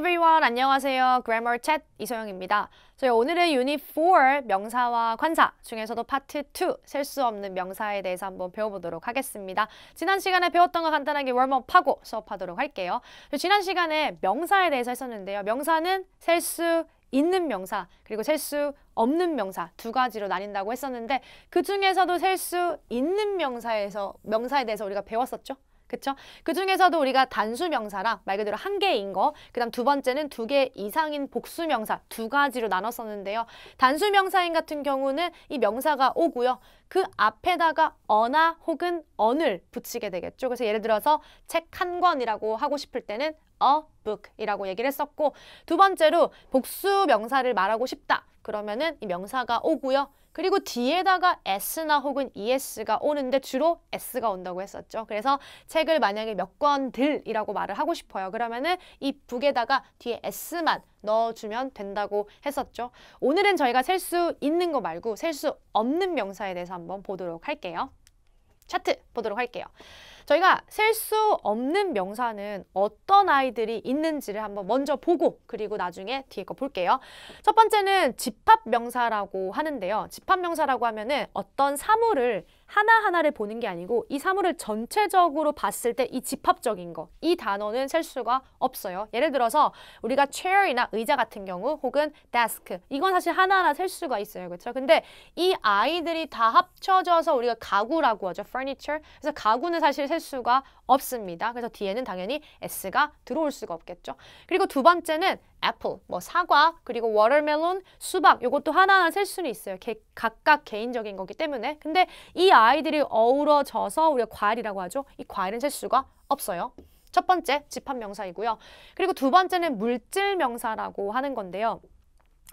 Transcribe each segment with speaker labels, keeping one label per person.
Speaker 1: everyone. 안녕하세요. Grammar Chat 이소영입니다. 저희 오늘은 유닛 4 명사와 관사 중에서도 파트 2 셀 수 없는 명사에 대해서 한번 배워보도록 하겠습니다. 지난 시간에 배웠던 거 간단하게 웜업하고 수업하도록 할게요. 지난 시간에 명사에 대해서 했었는데요. 명사는 셀수 있는 명사 그리고 셀 수 없는 명사 두 가지로 나뉜다고 했었는데 그 중에서도 셀 수 있는 명사에서 명사에 대해서 우리가 배웠었죠. 그쵸? 그 중에서도 우리가 단수 명사랑 말 그대로 한 개인 거, 그 다음 두 번째는 두 개 이상인 복수 명사 두 가지로 나눴었는데요. 단수 명사인 같은 경우는 이 명사가 오고요. 그 앞에다가 어나 혹은 언을 붙이게 되겠죠. 그래서 예를 들어서 책 한 권이라고 하고 싶을 때는 a book이라고 얘기를 했었고 두 번째로 복수 명사를 말하고 싶다. 그러면은 이 명사가 오고요. 그리고 뒤에다가 s나 혹은 es가 오는데 주로 s가 온다고 했었죠. 그래서 책을 만약에 몇 권들이라고 말을 하고 싶어요. 그러면은 이 북에다가 뒤에 s만 넣어주면 된다고 했었죠. 오늘은 저희가 셀 수 있는 거 말고 셀 수 없는 명사에 대해서 한번 보도록 할게요. 차트 보도록 할게요. 저희가 셀 수 없는 명사는 어떤 아이들이 있는지를 한번 먼저 보고 그리고 나중에 뒤에 거 볼게요. 첫 번째는 집합 명사라고 하는데요. 집합 명사라고 하면은 어떤 사물을 하나하나를 보는 게 아니고 이 사물을 전체적으로 봤을 때 이 집합적인 거, 이 단어는 셀 수가 없어요. 예를 들어서 우리가 chair이나 의자 같은 경우 혹은 desk 이건 사실 하나하나 셀 수가 있어요. 그렇죠? 근데 이 아이들이 다 합쳐져서 우리가 가구라고 하죠. furniture. 그래서 가구는 사실 셀 수가 없습니다. 그래서 뒤에는 당연히 s가 들어올 수가 없겠죠. 그리고 두 번째는 애플, 뭐 사과, 그리고 watermelon, 수박 이것도 하나하나 셀 수는 있어요. 개, 각각 개인적인 거기 때문에. 근데 이 아이들이 어우러져서 우리가 과일이라고 하죠. 이 과일은 셀 수가 없어요. 첫 번째 집합 명사이고요. 그리고 두 번째는 물질 명사라고 하는 건데요.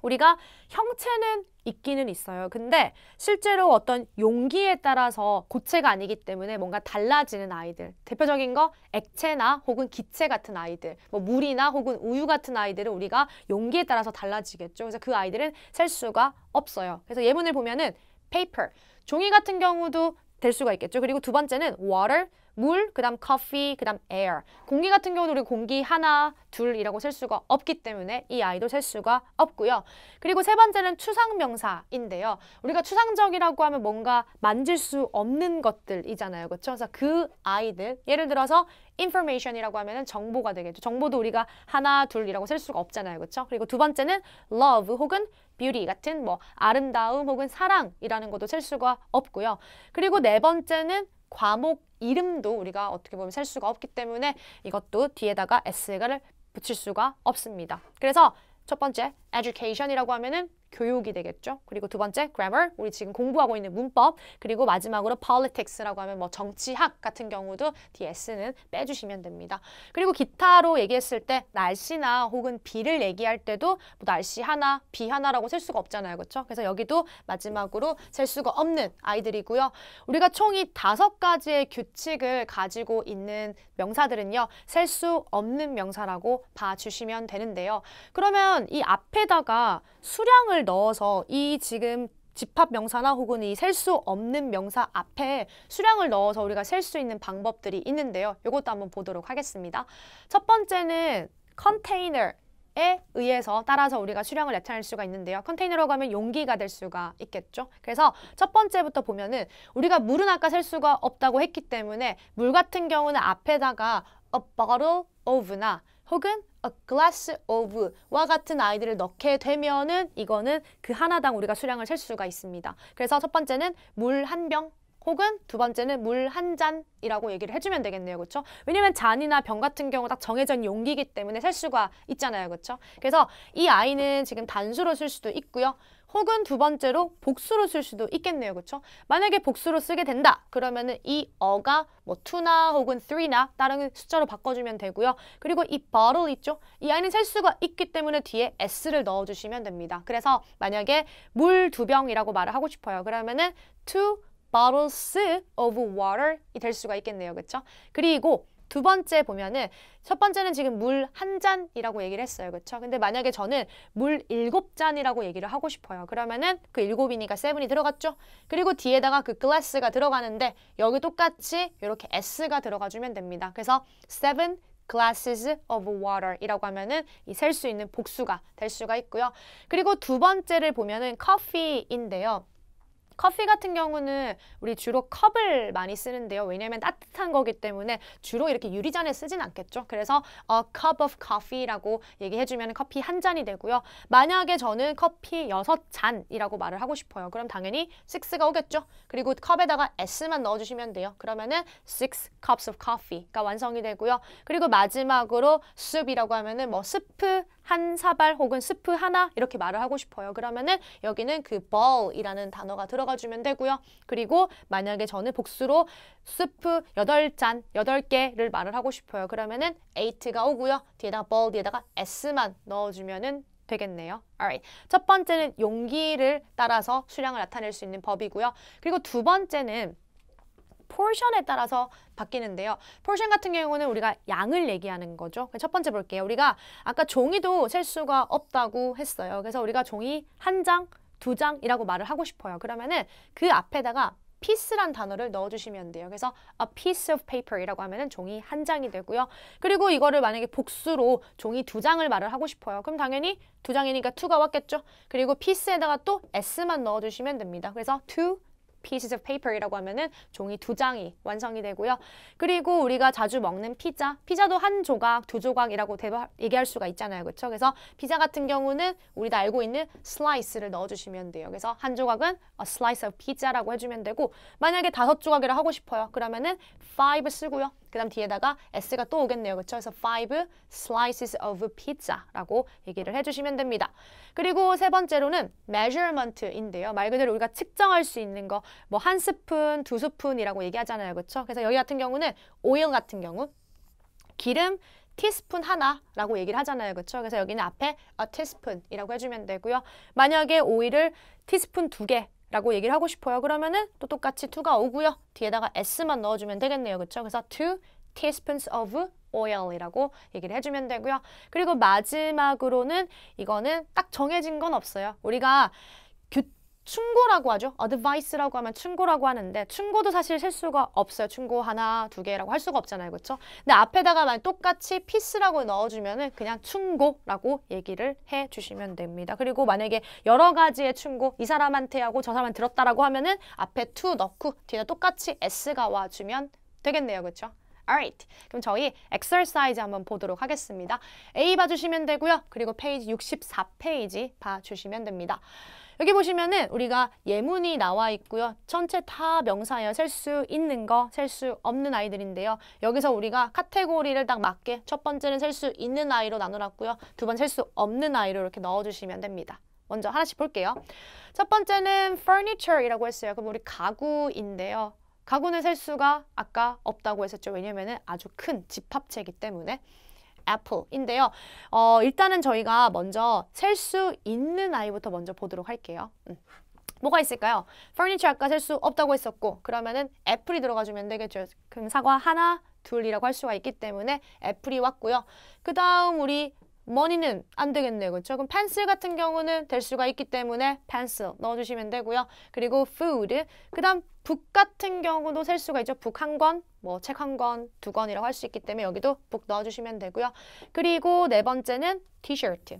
Speaker 1: 우리가 형체는 있기는 있어요. 근데 실제로 어떤 용기에 따라서 고체가 아니기 때문에 뭔가 달라지는 아이들. 대표적인 거 액체나 혹은 기체 같은 아이들. 뭐 물이나 혹은 우유 같은 아이들은 우리가 용기에 따라서 달라지겠죠. 그래서 그 아이들은 셀 수가 없어요. 그래서 예문을 보면은 paper. 종이 같은 경우도 될 수가 있겠죠. 그리고 두 번째는 water. 물, 그 다음 coffee, 그 다음 air. 공기 같은 경우도 우리 공기 하나, 둘이라고 셀 수가 없기 때문에 이 아이도 셀 수가 없고요. 그리고 세 번째는 추상명사인데요. 우리가 추상적이라고 하면 뭔가 만질 수 없는 것들이잖아요. 그렇죠? 그래서 그 아이들, 예를 들어서 information이라고 하면 정보가 되겠죠. 정보도 우리가 하나, 둘이라고 셀 수가 없잖아요. 그렇죠? 그리고 두 번째는 love 혹은 beauty 같은 뭐 아름다움 혹은 사랑이라는 것도 셀 수가 없고요. 그리고 네 번째는 과목 이름도 우리가 어떻게 보면 셀 수가 없기 때문에 이것도 뒤에다가 s를 붙일 수가 없습니다. 그래서 첫 번째 education이라고 하면은 교육이 되겠죠. 그리고 두 번째 grammar, 우리 지금 공부하고 있는 문법. 그리고 마지막으로 politics라고 하면 뭐 정치학 같은 경우도 DS는 빼주시면 됩니다. 그리고 기타로 얘기했을 때 날씨나 혹은 비를 얘기할 때도 뭐 날씨 하나, 비 하나라고 셀 수가 없잖아요. 그렇죠? 그래서 여기도 마지막으로 셀 수가 없는 아이들이고요. 우리가 총이 다섯 가지의 규칙을 가지고 있는 명사들은요. 셀 수 없는 명사라고 봐주시면 되는데요. 그러면 이 앞에다가 수량을 넣어서 이 지금 집합 명사나 혹은 이 셀 수 없는 명사 앞에 수량을 넣어서 우리가 셀 수 있는 방법들이 있는데요. 이것도 한번 보도록 하겠습니다. 첫 번째는 컨테이너 에 의해서 따라서 우리가 수량을 나타낼 수가 있는데요. 컨테이너라고 하면 용기가 될 수가 있겠죠. 그래서 첫 번째부터 보면은 우리가 물은 아까 셀 수가 없다고 했기 때문에 물 같은 경우는 앞에다가 a bottle of나 혹은 a glass of와 같은 아이들을 넣게 되면은 이거는 그 하나당 우리가 수량을 셀 수가 있습니다. 그래서 첫 번째는 물 한 병 혹은 두 번째는 물 한 잔이라고 얘기를 해주면 되겠네요. 그렇죠? 왜냐면 잔이나 병 같은 경우 딱 정해진 용기이기 때문에 셀 수가 있잖아요. 그렇죠? 그래서 이 아이는 지금 단수로 쓸 수도 있고요. 혹은 두 번째로 복수로 쓸 수도 있겠네요. 그렇죠? 만약에 복수로 쓰게 된다. 그러면 은 이 어가 뭐 2나 혹은 3나 다른 숫자로 바꿔주면 되고요. 그리고 이 bottle 있죠? 이 아이는 셀 수가 있기 때문에 뒤에 s를 넣어주시면 됩니다. 그래서 만약에 물 두 병이라고 말을 하고 싶어요. 그러면 은 two bottles of water이 될 수가 있겠네요. 그렇죠? 그리고 두 번째 보면은 첫 번째는 지금 물 한 잔이라고 얘기를 했어요. 그렇죠? 근데 만약에 저는 물 일곱 잔이라고 얘기를 하고 싶어요. 그러면은 그 일곱이니까 세븐이 들어갔죠? 그리고 뒤에다가 그 glass가 들어가는데 여기 똑같이 이렇게 s가 들어가 주면 됩니다. 그래서 seven glasses of water 이라고 하면은 이 셀 수 있는 복수가 될 수가 있고요. 그리고 두 번째를 보면은 coffee인데요. 커피 같은 경우는 우리 주로 컵을 많이 쓰는데요. 왜냐하면 따뜻한 거기 때문에 주로 이렇게 유리잔에 쓰진 않겠죠. 그래서 a cup of coffee라고 얘기해주면 커피 한 잔이 되고요. 만약에 저는 커피 여섯 잔이라고 말을 하고 싶어요. 그럼 당연히 six가 오겠죠. 그리고 컵에다가 s만 넣어주시면 돼요. 그러면은 six cups of coffee가 완성이 되고요. 그리고 마지막으로 soup이라고 하면은 뭐 스프 한 사발 혹은 스프 하나 이렇게 말을 하고 싶어요. 그러면은 여기는 그 bowl이라는 단어가 들어가 주면 되고요. 그리고 만약에 저는 복수로 스프 여덟 잔 여덟 개를 말을 하고 싶어요. 그러면은 eight가 오고요. 뒤에다가 bowl 뒤에다가 s만 넣어주면은 되겠네요. Alright. 첫 번째는 용기를 따라서 수량을 나타낼 수 있는 법이고요. 그리고 두 번째는 포션에 따라서 바뀌는데요. 포션 같은 경우는 우리가 양을 얘기하는 거죠. 첫 번째 볼게요. 우리가 아까 종이도 셀 수가 없다고 했어요. 그래서 우리가 종이 한 장, 두 장이라고 말을 하고 싶어요. 그러면은 그 앞에다가 piece란 단어를 넣어주시면 돼요. 그래서 a piece of paper이라고 하면은 종이 한 장이 되고요. 그리고 이거를 만약에 복수로 종이 두 장을 말을 하고 싶어요. 그럼 당연히 두 장이니까 to가 왔겠죠. 그리고 piece에다가 또 s만 넣어주시면 됩니다. 그래서 two pieces of paper이라고 하면은 종이 두 장이 완성이 되고요. 그리고 우리가 자주 먹는 피자, 피자도 한 조각, 두 조각이라고 대바, 얘기할 수가 있잖아요. 그렇죠? 그래서 피자 같은 경우는 우리가 알고 있는 slice를 넣어주시면 돼요. 그래서 한 조각은 a slice of pizza라고 해주면 되고 만약에 다섯 조각이라 하고 싶어요. 그러면은 five 쓰고요. 그 다음 뒤에다가 s가 또 오겠네요. 그렇죠? 그래서 five slices of pizza라고 얘기를 해주시면 됩니다. 그리고 세 번째로는 measurement인데요. 말 그대로 우리가 측정할 수 있는 거 뭐 한 스푼, 두 스푼이라고 얘기하잖아요. 그렇죠? 그래서 여기 같은 경우는 오일 같은 경우 기름 티스푼 하나라고 얘기를 하잖아요. 그렇죠? 그래서 여기는 앞에 a teaspoon이라고 해주면 되고요. 만약에 오일을 티스푼 두 개, 라고 얘기를 하고 싶어요. 그러면은 또 똑같이 to가 오고요. 뒤에다가 s만 넣어주면 되겠네요. 그렇죠? 그래서 two teaspoons of oil이라고 얘기를 해주면 되고요. 그리고 마지막으로는 이거는 딱 정해진 건 없어요. 우리가 규, 충고라고 하죠. advice라고 하면 충고라고 하는데 충고도 사실 셀 수가 없어요. 충고 하나, 두 개라고 할 수가 없잖아요. 그렇죠? 근데 앞에다가 만약 똑같이 piece라고 넣어주면 은 그냥 충고라고 얘기를 해주시면 됩니다. 그리고 만약에 여러 가지의 충고 이 사람한테 하고 저 사람한테 들었다라고 하면 은 앞에 to 넣고 뒤에 똑같이 s가 와주면 되겠네요. 그렇죠? Alright. 그럼 저희 exercise 한번 보도록 하겠습니다. A 봐주시면 되고요. 그리고 페이지 64페이지 봐주시면 됩니다. 여기 보시면은 우리가 예문이 나와 있고요. 전체 다 명사예요. 셀 수 있는 거, 셀 수 없는 아이들인데요. 여기서 우리가 카테고리를 딱 맞게 첫 번째는 셀 수 있는 아이로 나눠놨고요. 두 번 셀 수 없는 아이로 이렇게 넣어주시면 됩니다. 먼저 하나씩 볼게요. 첫 번째는 furniture이라고 했어요. 그럼 우리 가구인데요. 가구는 셀 수가 아까 없다고 했었죠. 왜냐면은 아주 큰 집합체이기 때문에. Apple인데요. 어, 일단은 저희가 먼저 셀 수 있는 아이부터 먼저 보도록 할게요. 음. 뭐가 있을까요? furniture 아까 셀 수 없다고 했었고 그러면은 애플이 들어가주면 되겠죠. 그럼 사과 하나, 둘이라고 할 수가 있기 때문에 애플이 왔고요. 그 다음 우리 머니는 안 되겠네요. 그렇죠? 그럼 펜슬 같은 경우는 될 수가 있기 때문에 펜슬 넣어주시면 되고요. 그리고 food, 그 다음 북 같은 경우도 셀 수가 있죠. 북 한 권, 뭐 책 한 권, 두 권이라고 할 수 있기 때문에 여기도 북 넣어주시면 되고요. 그리고 네 번째는 티셔츠.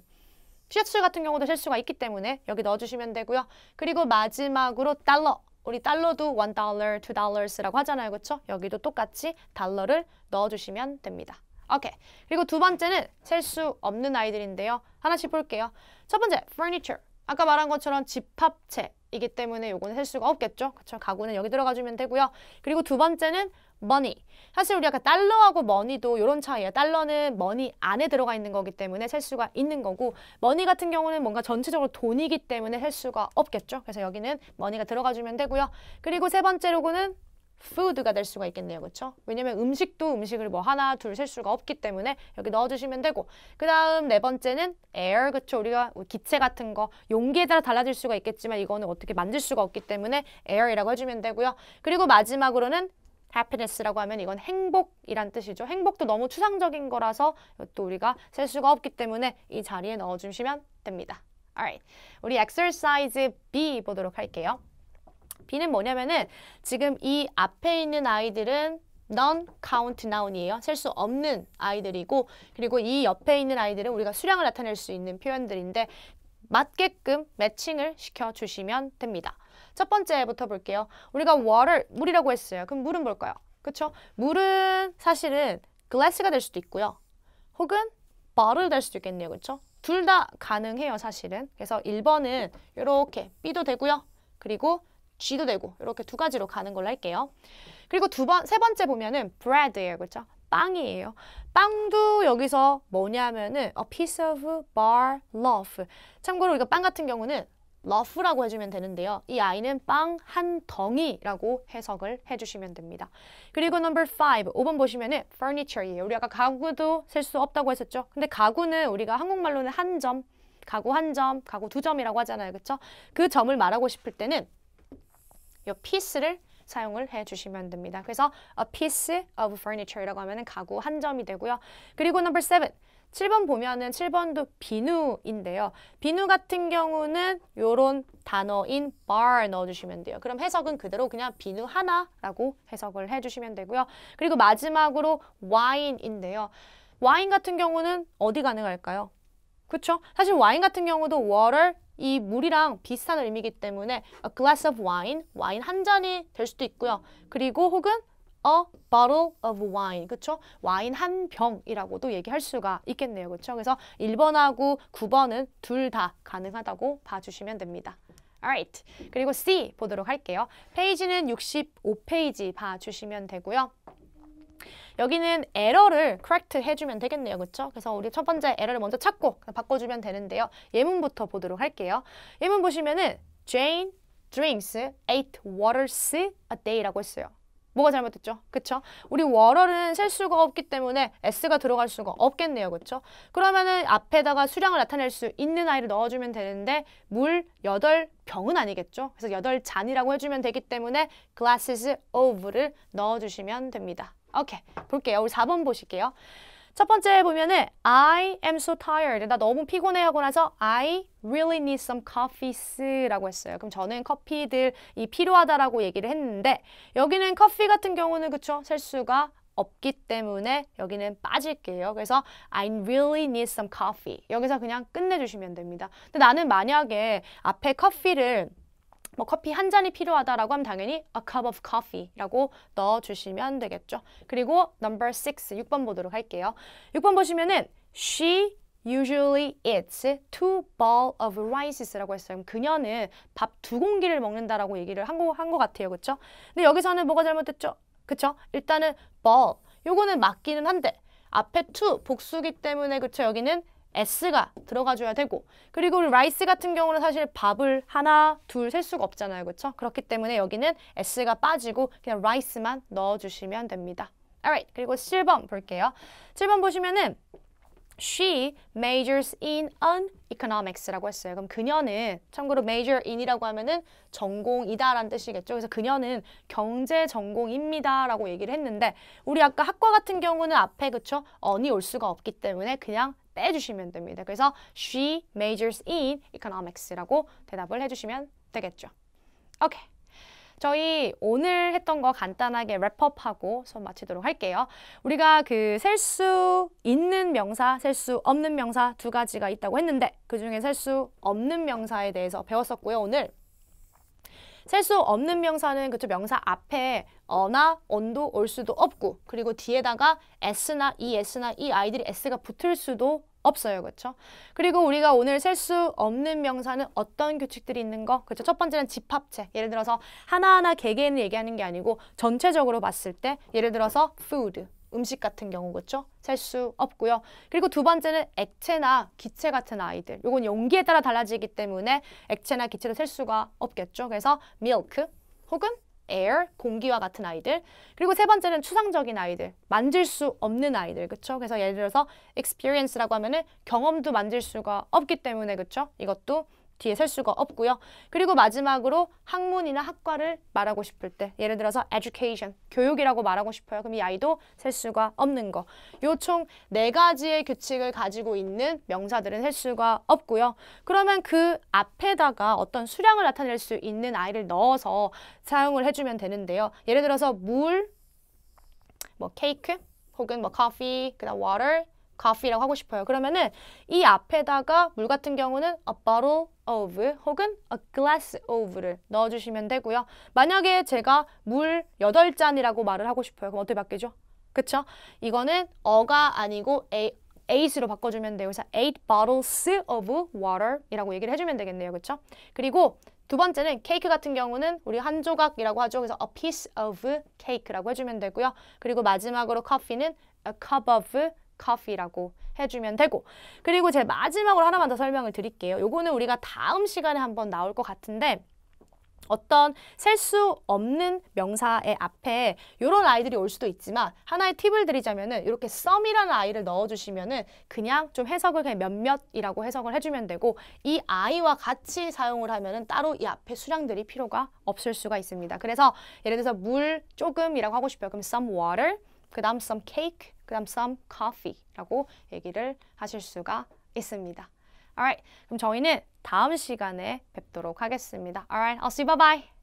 Speaker 1: 티셔츠 같은 경우도 셀 수가 있기 때문에 여기 넣어주시면 되고요. 그리고 마지막으로 달러. 우리 달러도 one dollar, two dollars라고 하잖아요. 그렇죠? 여기도 똑같이 달러를 넣어주시면 됩니다. 오케이. 그리고 두 번째는 셀 수 없는 아이들인데요. 하나씩 볼게요. 첫 번째, furniture. 아까 말한 것처럼 집합체이기 때문에 요거는 셀 수가 없겠죠. 그렇죠? 가구는 여기 들어가주면 되고요. 그리고 두 번째는 money. 사실 우리 아까 달러하고 money도 이런 차이예요. 달러는 money 안에 들어가 있는 거기 때문에 셀 수가 있는 거고 money 같은 경우는 뭔가 전체적으로 돈이기 때문에 셀 수가 없겠죠. 그래서 여기는 money가 들어가주면 되고요. 그리고 세 번째로는 food가 될 수가 있겠네요. 그렇죠? 왜냐면 음식도 음식을 뭐 하나, 둘 셀 수가 없기 때문에 여기 넣어주시면 되고 그 다음 네 번째는 air, 그렇죠? 우리가 기체 같은 거 용기에 따라 달라질 수가 있겠지만 이거는 어떻게 만들 수가 없기 때문에 air이라고 해주면 되고요. 그리고 마지막으로는 happiness라고 하면 이건 행복이란 뜻이죠. 행복도 너무 추상적인 거라서 또 우리가 셀 수가 없기 때문에 이 자리에 넣어주시면 됩니다. Alright, 우리 exercise B 보도록 할게요. B는 뭐냐면은 지금 이 앞에 있는 아이들은 non count noun이에요. 셀 수 없는 아이들이고 그리고 이 옆에 있는 아이들은 우리가 수량을 나타낼 수 있는 표현들인데 맞게끔 매칭을 시켜주시면 됩니다. 첫 번째부터 볼게요. 우리가 water, 물이라고 했어요. 그럼 물은 뭘까요? 그쵸? 물은 사실은 glass가 될 수도 있고요. 혹은 bottle 될 수도 있겠네요. 그쵸? 둘다 가능해요. 사실은. 그래서 1번은 이렇게 B도 되고요. 그리고 G도 되고 이렇게 두 가지로 가는 걸로 할게요. 그리고 두 번, 세 번째 보면은 bread예요. 그렇죠? 빵이에요. 빵도 여기서 뭐냐면은 a piece of bar loaf. 참고로 이거 빵 같은 경우는 loaf라고 해주면 되는데요. 이 아이는 빵 한 덩이라고 해석을 해주시면 됩니다. 그리고 number 5, 5번 보시면은 furniture예요. 우리 아까 가구도 셀 수 없다고 했었죠. 근데 가구는 우리가 한국말로는 한 점, 가구 한 점, 가구 두 점이라고 하잖아요. 그렇죠? 그 점을 말하고 싶을 때는 이 piece를 사용을 해주시면 됩니다. 그래서 a piece of furniture이라고 하면 가구 한 점이 되고요. 그리고 number seven. 7번 보면은 7번도 비누인데요. 비누 같은 경우는 요런 단어인 bar 넣어주시면 돼요. 그럼 해석은 그대로 그냥 비누 하나라고 해석을 해주시면 되고요. 그리고 마지막으로 wine인데요. 와인 같은 경우는 어디 가능할까요? 그렇죠? 사실 와인 같은 경우도 water 이 물이랑 비슷한 의미이기 때문에 a glass of wine, 와인 한 잔이 될 수도 있고요. 그리고 혹은 a bottle of wine, 그렇죠? 와인 한 병이라고도 얘기할 수가 있겠네요, 그렇죠? 그래서 1번하고 9번은 둘 다 가능하다고 봐주시면 됩니다. Alright, 그리고 C 보도록 할게요. 페이지는 65페이지 봐주시면 되고요. 여기는 에러를 correct 해주면 되겠네요. 그렇죠? 그래서 우리 첫 번째 에러를 먼저 찾고 바꿔주면 되는데요. 예문부터 보도록 할게요. 예문 보시면은 Jane drinks eight waters a day라고 했어요. 뭐가 잘못됐죠? 그쵸? 우리 water는 셀 수가 없기 때문에 s가 들어갈 수가 없겠네요. 그쵸? 그러면은 앞에다가 수량을 나타낼 수 있는 아이를 넣어주면 되는데 물 8병은 아니겠죠? 그래서 8잔이라고 해주면 되기 때문에 glasses of를 넣어주시면 됩니다. 오케이, 볼게요. 우리 4번 보실게요. 첫 번째 보면은 I am so tired. 나 너무 피곤해 하고 나서 I really need some coffees라고 했어요. 그럼 저는 커피들이 필요하다라고 얘기를 했는데 여기는 커피 같은 경우는 그쵸? 셀 수가 없기 때문에 여기는 빠질게요. 그래서 I really need some coffee. 여기서 그냥 끝내주시면 됩니다. 근데 나는 만약에 앞에 커피를 뭐 커피 한 잔이 필요하다라고 하면 당연히 a cup of coffee라고 넣어주시면 되겠죠. 그리고 number 6, 6번 보도록 할게요. 6번 보시면은 she usually eats two bowl of rices라고 했어요. 그녀는 밥 두 공기를 먹는다라고 얘기를 한거한거 같아요. 그렇죠? 근데 여기서는 뭐가 잘못됐죠? 그렇죠? 일단은 bowl 요거는 맞기는 한데 앞에 two 복수기 때문에 그렇죠? 여기는 S가 들어가줘야 되고 그리고 rice 같은 경우는 사실 밥을 하나, 둘 셀 수가 없잖아요. 그렇죠? 그렇기 때문에 여기는 S가 빠지고 그냥 rice만 넣어주시면 됩니다. Alright, 그리고 7번 볼게요. 7번 보시면은 She majors in an economics라고 했어요. 그럼 그녀는 참고로 major in이라고 하면은 전공이다라는 뜻이겠죠. 그래서 그녀는 경제 전공입니다라고 얘기를 했는데 우리 아까 학과 같은 경우는 앞에 그쵸? an이 올 수가 없기 때문에 그냥 빼주시면 됩니다. 그래서 she majors in economics라고 대답을 해주시면 되겠죠. 오케이. 저희 오늘 했던 거 간단하게 랩업하고 수업 마치도록 할게요. 우리가 그 셀 수 있는 명사, 셀 수 없는 명사 두 가지가 있다고 했는데 그중에 셀 수 없는 명사에 대해서 배웠었고요. 오늘 셀 수 없는 명사는 그쵸 명사 앞에 어나 언도 올 수도 없고 그리고 뒤에다가 s나 es나 이 아이들이 s가 붙을 수도 없어요. 그렇죠? 그리고 우리가 오늘 셀 수 없는 명사는 어떤 규칙들이 있는 거? 그렇죠? 첫 번째는 집합체. 예를 들어서 하나하나 개개인을 얘기하는 게 아니고 전체적으로 봤을 때 예를 들어서 food, 음식 같은 경우 그렇죠? 셀 수 없고요. 그리고 두 번째는 액체나 기체 같은 아이들. 요건 용기에 따라 달라지기 때문에 액체나 기체로 셀 수가 없겠죠. 그래서 milk 혹은 air, 공기와 같은 아이들. 그리고 세 번째는 추상적인 아이들, 만질 수 없는 아이들, 그쵸? 그래서 예를 들어서 experience라고 하면은 경험도 만질 수가 없기 때문에, 그쵸? 이것도 뒤에 셀 수가 없고요. 그리고 마지막으로 학문이나 학과를 말하고 싶을 때 예를 들어서 education, 교육이라고 말하고 싶어요. 그럼 이 아이도 셀 수가 없는 거. 요 총 네 가지의 규칙을 가지고 있는 명사들은 셀 수가 없고요. 그러면 그 앞에다가 어떤 수량을 나타낼 수 있는 아이를 넣어서 사용을 해주면 되는데요. 예를 들어서 물, 뭐 케이크 혹은 뭐 coffee, 그다음 water, coffee라고 하고 싶어요. 그러면은 이 앞에다가 물 같은 경우는 a bottle of 혹은 a glass of를 넣어주시면 되고요. 만약에 제가 물 8잔이라고 말을 하고 싶어요. 그럼 어떻게 바뀌죠? 그쵸? 이거는 어가 아니고 a, eight으로 바꿔주면 돼요. 그래서 eight bottles of water이라고 얘기를 해주면 되겠네요. 그쵸? 그리고 두 번째는 케이크 같은 경우는 우리 한 조각이라고 하죠. 그래서 a piece of cake라고 해주면 되고요. 그리고 마지막으로 커피는 a cup of coffee라고 해주면 되고 그리고 제 마지막으로 하나만 더 설명을 드릴게요. 요거는 우리가 다음 시간에 한번 나올 것 같은데 어떤 셀 수 없는 명사의 앞에 이런 아이들이 올 수도 있지만 하나의 팁을 드리자면은 이렇게 썸이라는 아이를 넣어주시면은 그냥 좀 해석을 그냥 몇몇이라고 해석을 해주면 되고 이 아이와 같이 사용을 하면은 따로 이 앞에 수량들이 필요가 없을 수가 있습니다. 그래서 예를 들어서 물 조금이라고 하고 싶어요. 그럼 some water, 그 다음 some cake, 그 다음 some coffee라고 얘기를 하실 수가 있습니다. Alright, 그럼 저희는 다음 시간에 뵙도록 하겠습니다. Alright, I'll see you. Bye bye.